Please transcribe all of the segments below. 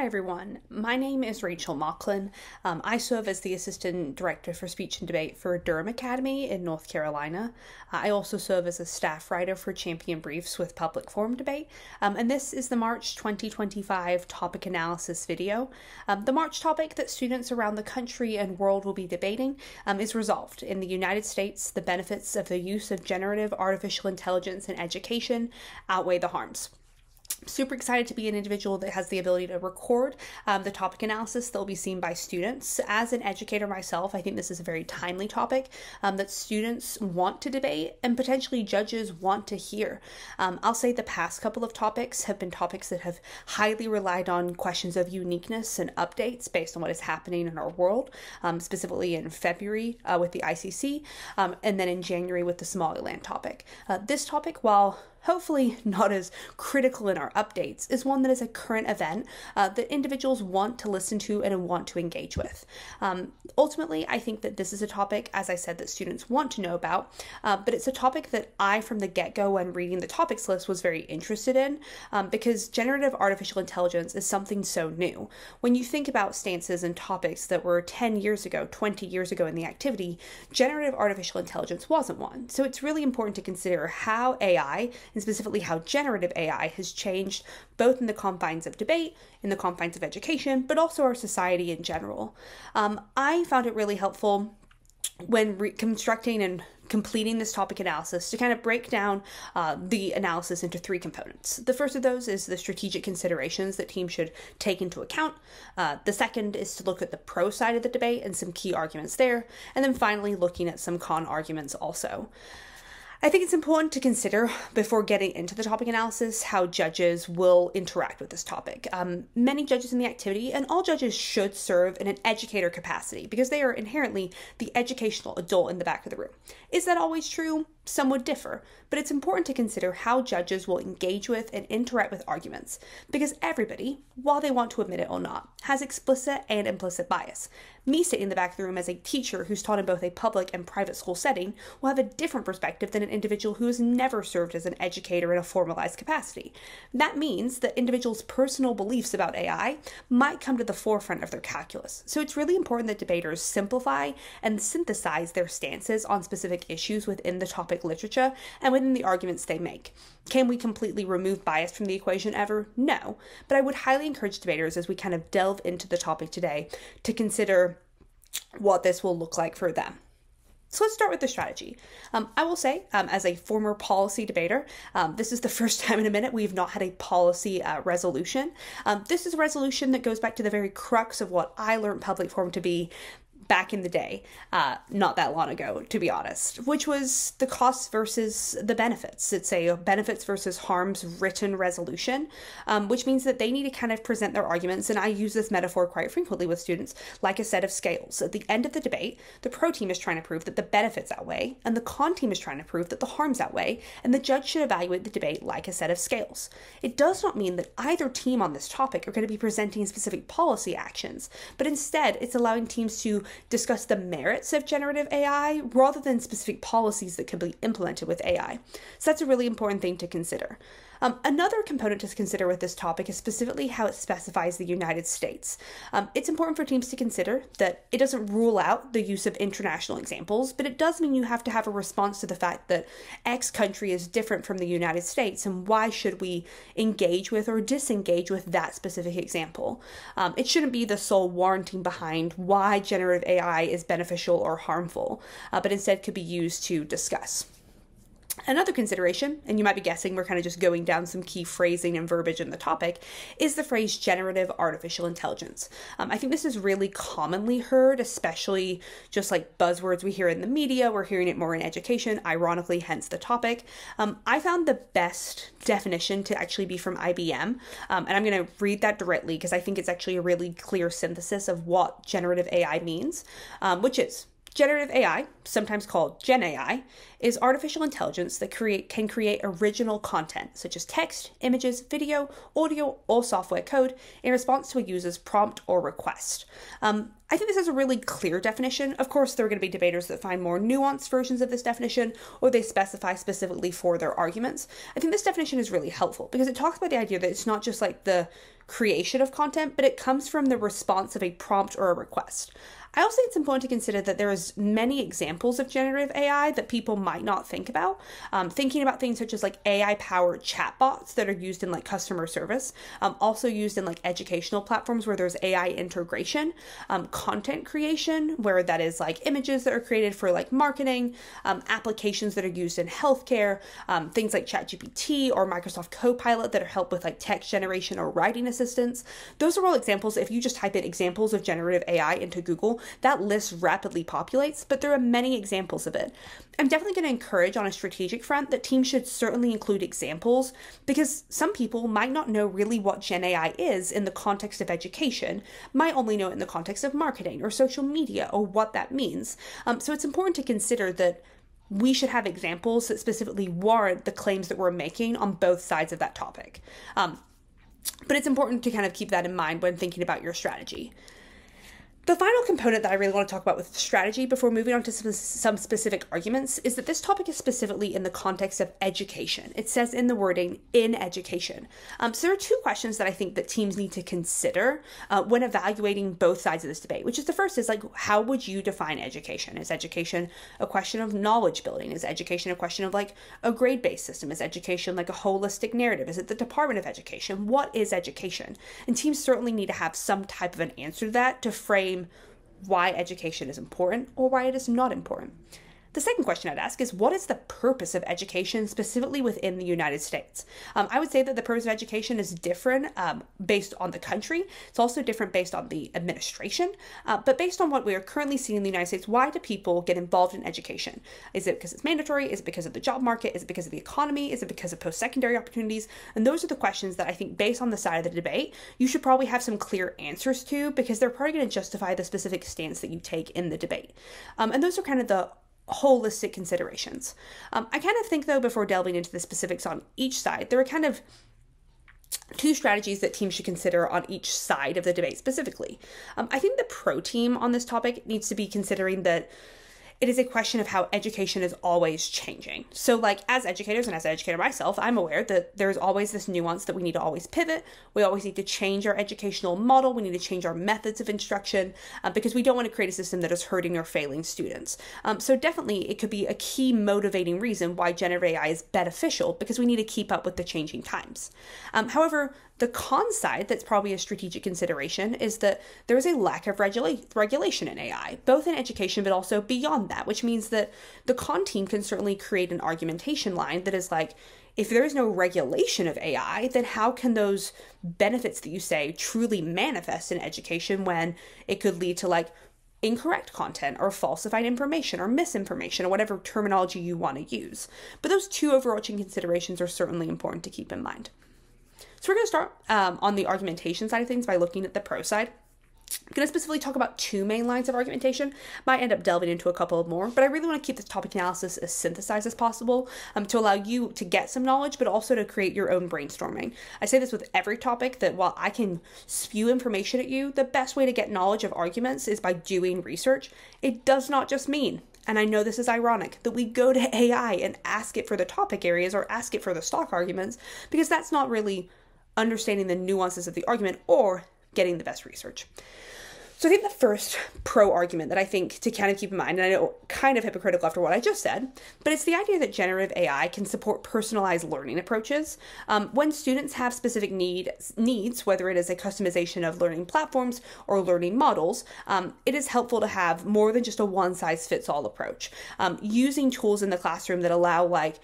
Hi, everyone. My name is Rachel Mauchline. Um, I serve as the Assistant Director for Speech and Debate for Durham Academy in North Carolina. Uh, I also serve as a staff writer for Champion Briefs with Public Forum Debate. Um, and this is the March 2025 topic analysis video. Um, the March topic that students around the country and world will be debating um, is resolved. In the United States, the benefits of the use of generative artificial intelligence in education outweigh the harms super excited to be an individual that has the ability to record um, the topic analysis that will be seen by students. As an educator myself, I think this is a very timely topic um, that students want to debate and potentially judges want to hear. Um, I'll say the past couple of topics have been topics that have highly relied on questions of uniqueness and updates based on what is happening in our world, um, specifically in February uh, with the ICC, um, and then in January with the Somaliland topic. Uh, this topic, while hopefully not as critical in our updates, is one that is a current event uh, that individuals want to listen to and want to engage with. Um, ultimately, I think that this is a topic, as I said, that students want to know about, uh, but it's a topic that I, from the get go, when reading the topics list, was very interested in um, because generative artificial intelligence is something so new. When you think about stances and topics that were 10 years ago, 20 years ago in the activity, generative artificial intelligence wasn't one. So it's really important to consider how AI and specifically how generative AI has changed both in the confines of debate, in the confines of education, but also our society in general. Um, I found it really helpful when reconstructing and completing this topic analysis to kind of break down uh, the analysis into three components. The first of those is the strategic considerations that teams should take into account. Uh, the second is to look at the pro side of the debate and some key arguments there. And then finally, looking at some con arguments also. I think it's important to consider before getting into the topic analysis how judges will interact with this topic. Um, many judges in the activity, and all judges should serve in an educator capacity because they are inherently the educational adult in the back of the room. Is that always true? Some would differ, but it's important to consider how judges will engage with and interact with arguments, because everybody, while they want to admit it or not, has explicit and implicit bias. Me sitting in the back of the room as a teacher who's taught in both a public and private school setting will have a different perspective than an individual who has never served as an educator in a formalized capacity. That means that individuals' personal beliefs about AI might come to the forefront of their calculus. So it's really important that debaters simplify and synthesize their stances on specific issues within the topic literature and within the arguments they make. Can we completely remove bias from the equation ever? No. But I would highly encourage debaters as we kind of delve into the topic today to consider what this will look like for them. So let's start with the strategy. Um, I will say, um, as a former policy debater, um, this is the first time in a minute we've not had a policy uh, resolution. Um, this is a resolution that goes back to the very crux of what I learned public forum to be back in the day, uh, not that long ago, to be honest, which was the costs versus the benefits. It's a benefits versus harms written resolution, um, which means that they need to kind of present their arguments. And I use this metaphor quite frequently with students, like a set of scales. At the end of the debate, the pro team is trying to prove that the benefits outweigh, and the con team is trying to prove that the harms outweigh, and the judge should evaluate the debate like a set of scales. It does not mean that either team on this topic are going to be presenting specific policy actions, but instead it's allowing teams to discuss the merits of generative AI rather than specific policies that could be implemented with AI. So that's a really important thing to consider. Um, another component to consider with this topic is specifically how it specifies the United States. Um, it's important for teams to consider that it doesn't rule out the use of international examples, but it does mean you have to have a response to the fact that X country is different from the United States, and why should we engage with or disengage with that specific example? Um, it shouldn't be the sole warranting behind why generative AI is beneficial or harmful, uh, but instead could be used to discuss. Another consideration, and you might be guessing we're kind of just going down some key phrasing and verbiage in the topic, is the phrase generative artificial intelligence. Um, I think this is really commonly heard, especially just like buzzwords we hear in the media. We're hearing it more in education, ironically, hence the topic. Um, I found the best definition to actually be from IBM, um, and I'm going to read that directly because I think it's actually a really clear synthesis of what generative AI means, um, which is Generative AI, sometimes called Gen AI, is artificial intelligence that create can create original content such as text, images, video, audio, or software code in response to a user's prompt or request. Um, I think this is a really clear definition. Of course, there are going to be debaters that find more nuanced versions of this definition or they specify specifically for their arguments. I think this definition is really helpful because it talks about the idea that it's not just like the creation of content, but it comes from the response of a prompt or a request. I also think it's important to consider that there is many examples of generative AI that people might not think about. Um, thinking about things such as like AI powered chatbots that are used in like customer service, um, also used in like educational platforms where there's AI integration, um, content creation where that is like images that are created for like marketing, um, applications that are used in healthcare, um, things like ChatGPT or Microsoft Copilot that are help with like text generation or writing assistance. Those are all examples. If you just type in examples of generative AI into Google, that list rapidly populates, but there are many examples of it. I'm definitely going to encourage on a strategic front that teams should certainly include examples because some people might not know really what Gen AI is in the context of education, might only know it in the context of marketing or social media or what that means. Um, so it's important to consider that we should have examples that specifically warrant the claims that we're making on both sides of that topic. Um, but it's important to kind of keep that in mind when thinking about your strategy. The final component that I really want to talk about with strategy before moving on to some, some, specific arguments is that this topic is specifically in the context of education. It says in the wording, in education. Um, so there are two questions that I think that teams need to consider uh, when evaluating both sides of this debate, which is the first is like, how would you define education? Is education a question of knowledge building? Is education a question of like a grade based system? Is education like a holistic narrative? Is it the Department of Education? What is education? And teams certainly need to have some type of an answer to that to frame frame why education is important or why it is not important. The second question I'd ask is what is the purpose of education specifically within the United States? Um, I would say that the purpose of education is different um, based on the country. It's also different based on the administration. Uh, but based on what we are currently seeing in the United States, why do people get involved in education? Is it because it's mandatory? Is it because of the job market? Is it because of the economy? Is it because of post secondary opportunities? And those are the questions that I think, based on the side of the debate, you should probably have some clear answers to because they're probably going to justify the specific stance that you take in the debate. Um, and those are kind of the holistic considerations. Um, I kind of think, though, before delving into the specifics on each side, there are kind of two strategies that teams should consider on each side of the debate specifically. Um, I think the pro team on this topic needs to be considering that it is a question of how education is always changing. So, like, as educators and as an educator myself, I'm aware that there's always this nuance that we need to always pivot. We always need to change our educational model. We need to change our methods of instruction uh, because we don't want to create a system that is hurting or failing students. Um, so, definitely, it could be a key motivating reason why generative AI is beneficial because we need to keep up with the changing times. Um, however, the con side, that's probably a strategic consideration, is that there is a lack of regula- regulation in AI, both in education but also beyond that, which means that the con team can certainly create an argumentation line that is like, if there is no regulation of AI, then how can those benefits that you say truly manifest in education when it could lead to like incorrect content or falsified information or misinformation or whatever terminology you want to use? But those two overarching considerations are certainly important to keep in mind. So we're going to start um, on the argumentation side of things by looking at the pro side. I'm going to specifically talk about two main lines of argumentation. Might end up delving into a couple more, but I really want to keep this topic analysis as synthesized as possible um, to allow you to get some knowledge, but also to create your own brainstorming. I say this with every topic that while I can spew information at you, the best way to get knowledge of arguments is by doing research. It does not just mean and I know this is ironic, that we go to AI and ask it for the topic areas or ask it for the stock arguments, because that's not really understanding the nuances of the argument or getting the best research. So I think the first pro argument that I think to kind of keep in mind, and I know kind of hypocritical after what I just said, but it's the idea that generative AI can support personalized learning approaches. Um, when students have specific need, needs, whether it is a customization of learning platforms or learning models, um, it is helpful to have more than just a one size fits all approach. Um, using tools in the classroom that allow like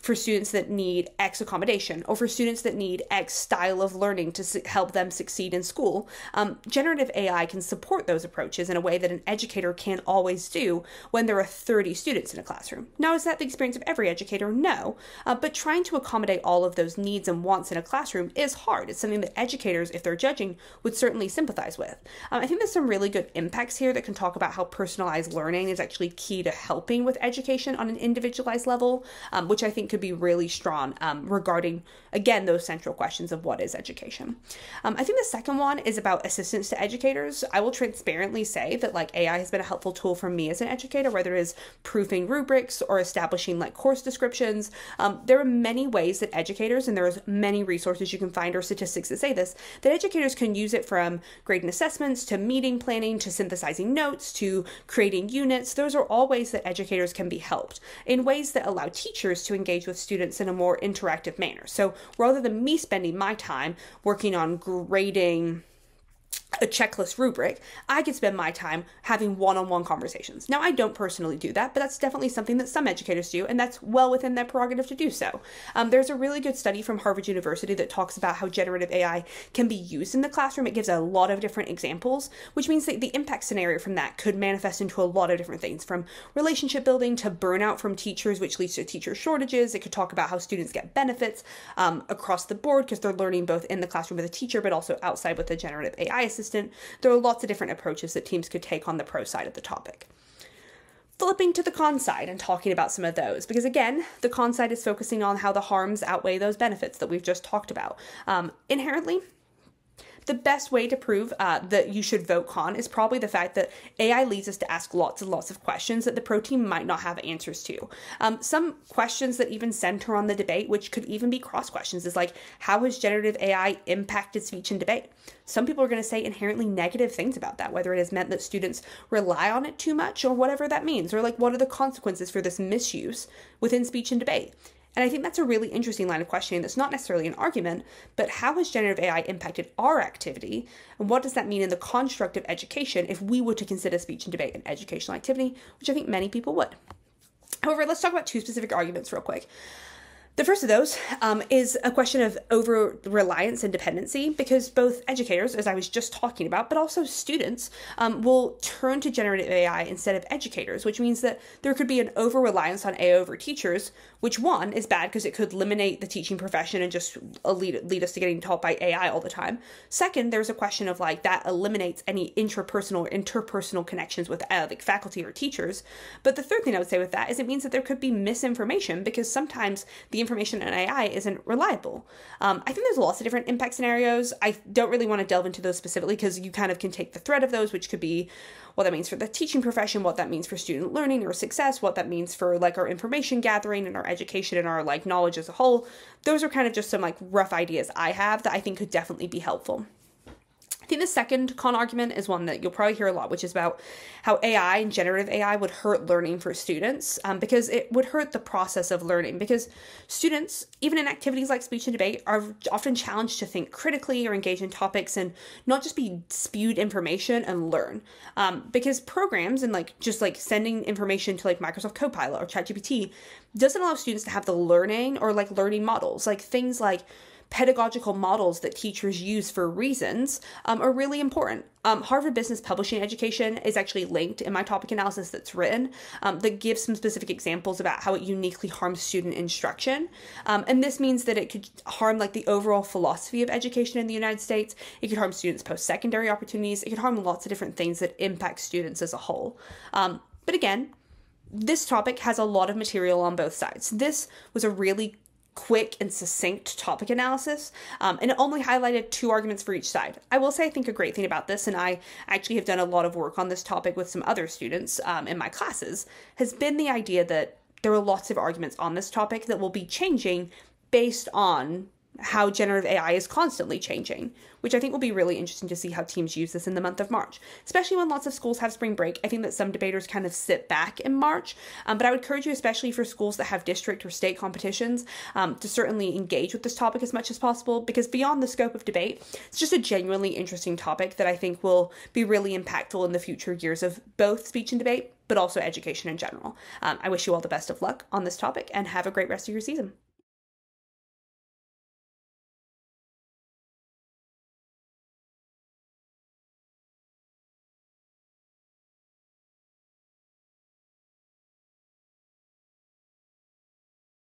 for students that need X accommodation or for students that need X style of learning to su- help them succeed in school. Um, generative AI can support those approaches in a way that an educator can't always do when there are 30 students in a classroom. Now, is that the experience of every educator? No. Uh, but trying to accommodate all of those needs and wants in a classroom is hard. It's something that educators, if they're judging, would certainly sympathize with. Um, I think there's some really good impacts here that can talk about how personalized learning is actually key to helping with education on an individualized level, um, which I think could be really strong um, regarding, again, those central questions of what is education. Um, I think the second one is about assistance to educators. I will transparently say that like AI has been a helpful tool for me as an educator, whether it is proofing rubrics or establishing like course descriptions. Um, there are many ways that educators, and there's many resources you can find or statistics that say this, that educators can use it from grading assessments to meeting planning to synthesizing notes to creating units. Those are all ways that educators can be helped in ways that allow teachers to engage with students in a more interactive manner. So rather than me spending my time working on grading a checklist rubric, I could spend my time having one on one conversations. Now, I don't personally do that, but that's definitely something that some educators do, and that's well within their prerogative to do so. Um, there's a really good study from Harvard University that talks about how generative AI can be used in the classroom. It gives a lot of different examples, which means that the impact scenario from that could manifest into a lot of different things from relationship building to burnout from teachers, which leads to teacher shortages. It could talk about how students get benefits um, across the board because they're learning both in the classroom with a teacher, but also outside with the generative AI assistant. There are lots of different approaches that teams could take on the pro side of the topic. Flipping to the con side and talking about some of those, because again, the con side is focusing on how the harms outweigh those benefits that we've just talked about. Um, inherently, the best way to prove uh, that you should vote con is probably the fact that AI leads us to ask lots and lots of questions that the pro team might not have answers to. Um, some questions that even center on the debate, which could even be cross questions, is like, how has generative AI impacted speech and debate? Some people are going to say inherently negative things about that, whether it has meant that students rely on it too much or whatever that means, or like, what are the consequences for this misuse within speech and debate? And I think that's a really interesting line of questioning that's not necessarily an argument, but how has generative AI impacted our activity? And what does that mean in the construct of education if we were to consider speech and debate an educational activity, which I think many people would? However, let's talk about two specific arguments real quick. The first of those um, is a question of over reliance and dependency because both educators, as I was just talking about, but also students um, will turn to generative AI instead of educators, which means that there could be an over reliance on AI over teachers, which one is bad because it could eliminate the teaching profession and just lead, lead us to getting taught by AI all the time. Second, there's a question of like that eliminates any intrapersonal or interpersonal connections with uh, like faculty or teachers. But the third thing I would say with that is it means that there could be misinformation because sometimes the information in AI isn't reliable. Um, I think there's lots of different impact scenarios. I don't really want to delve into those specifically because you kind of can take the thread of those, which could be what that means for the teaching profession, what that means for student learning or success, what that means for like our information gathering and our education and our like knowledge as a whole. Those are kind of just some like rough ideas I have that I think could definitely be helpful. Think the second con argument is one that you'll probably hear a lot, which is about how AI and generative AI would hurt learning for students um, because it would hurt the process of learning. Because students, even in activities like speech and debate, are often challenged to think critically or engage in topics and not just be spewed information and learn. Um, because programs and like just like sending information to like Microsoft Copilot or ChatGPT doesn't allow students to have the learning or like learning models, like things like pedagogical models that teachers use for reasons um, are really important. Um, Harvard Business Publishing Education is actually linked in my topic analysis that's written um, that gives some specific examples about how it uniquely harms student instruction. Um, and this means that it could harm like the overall philosophy of education in the United States. It could harm students' post secondary opportunities. It could harm lots of different things that impact students as a whole. Um, but again, this topic has a lot of material on both sides. This was a really quick and succinct topic analysis, um, and it only highlighted two arguments for each side. I will say I think a great thing about this, and I actually have done a lot of work on this topic with some other students um, in my classes, has been the idea that there are lots of arguments on this topic that will be changing based on how generative AI is constantly changing, which I think will be really interesting to see how teams use this in the month of March, especially when lots of schools have spring break. I think that some debaters kind of sit back in March, um, but I would encourage you, especially for schools that have district or state competitions, um, to certainly engage with this topic as much as possible because beyond the scope of debate, it's just a genuinely interesting topic that I think will be really impactful in the future years of both speech and debate, but also education in general. Um, I wish you all the best of luck on this topic and have a great rest of your season.